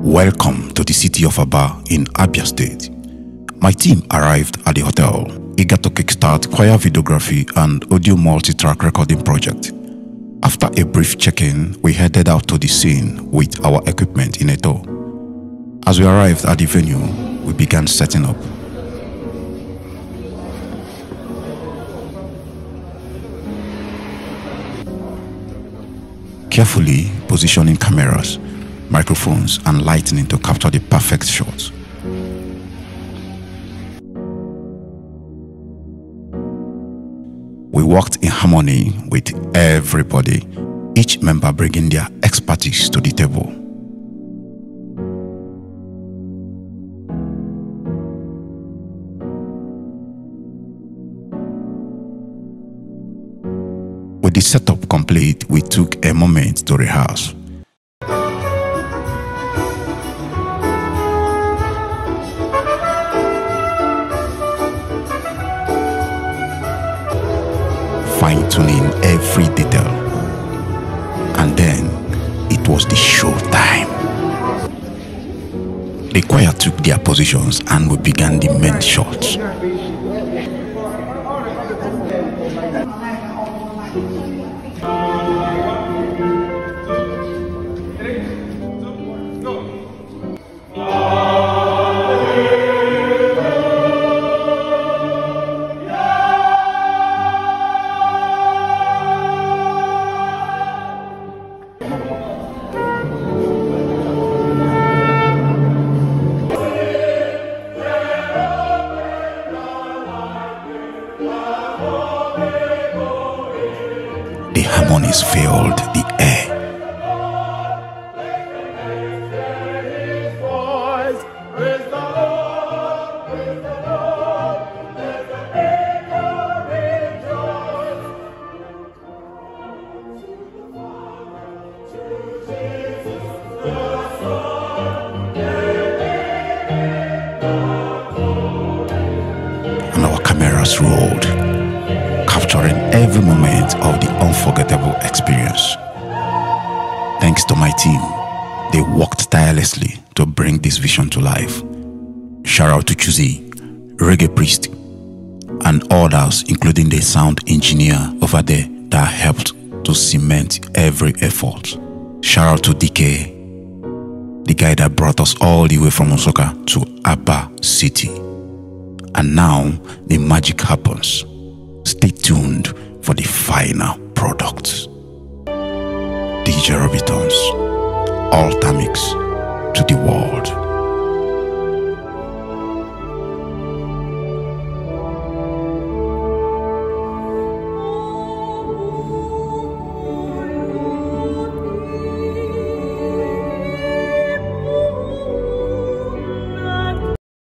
Welcome to the city of Aba in Abia State. My team arrived at the hotel, eager to kickstart choir videography and audio multi-track recording project. After a brief check-in, we headed out to the scene with our equipment in a tow. As we arrived at the venue, we began setting up. Carefully positioning cameras, microphones and lighting to capture the perfect shot. We worked in harmony with everybody, each member bringing their expertise to the table. With the setup complete, we took a moment to rehearse. Fine tuning every detail. And then it was the show time. The choir took their positions and we began the main shots. Harmonies filled the air. And our cameras rolled, capturing every moment of the unforgettable experience. Thanks to my team, they worked tirelessly to bring this vision to life. Shout out to Chuzi, Reggae Priest, and others, including the sound engineer over there that helped to cement every effort. Shout out to DK, the guy that brought us all the way from Nsukka to Aba City. And now the magic happens. Stay tuned for the final product. DJ Robitonzz, Altamix to the world.